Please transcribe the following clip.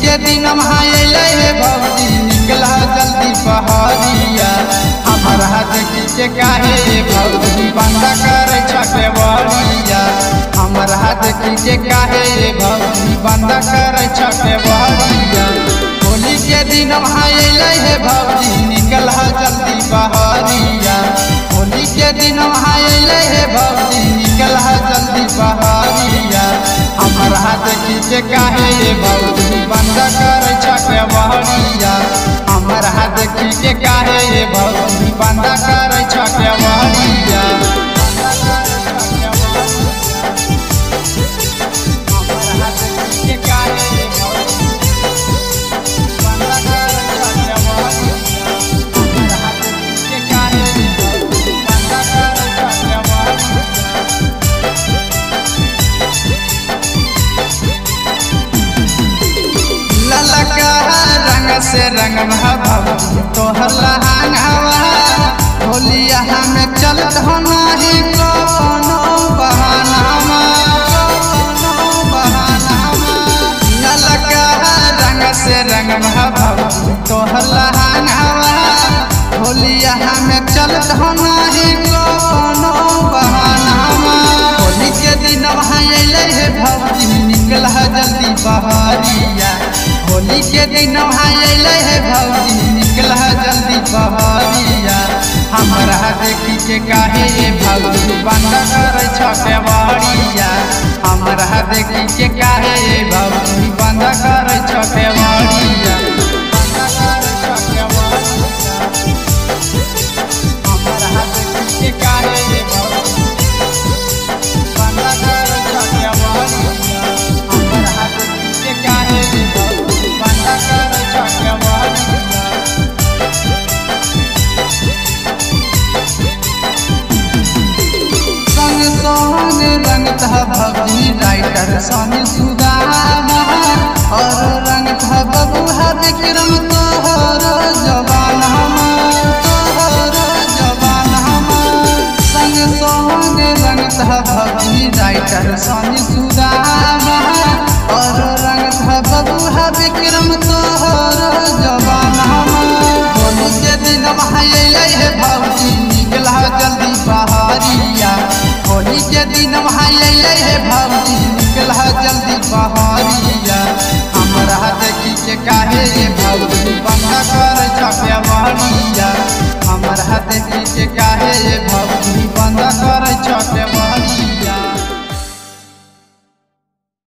के दिन अले हे भौजी निकला जल्दी बहरिया हमारा देखी के काहे भौजी बंद कर छके बहरिया हमारा देखी के काहे भौजी बंद कर छके होली के दिन अले हे भौजी निकला जल्दी बहरिया होली के दिन अले हे भौजी निकला जल्दी बहरिया हमारा देखी के काहे भौजी बंद कर छके बहरिया। हमारा देखी के काहे भौजी बंद कर से रंग तो तोहर में। चल नाही रंग से रंग भौजी तोहर लहंगवा होलिया में चलत हो नाही होली दिन है भौजी निकल जल्दी बहरिया हमारा देखी के काहे भौजी राइटर सोनी सुदामा और रंग बबुहा विक्रम तोहर जवान होली के दिन अले हे भौजी निकला जल्दी बहरिया होली के दिन अले हे भौजी निकला जल्दी बहरिया हमरा देखी के काहे ये भौजी बंद कर छके बहरिया हमरा देखी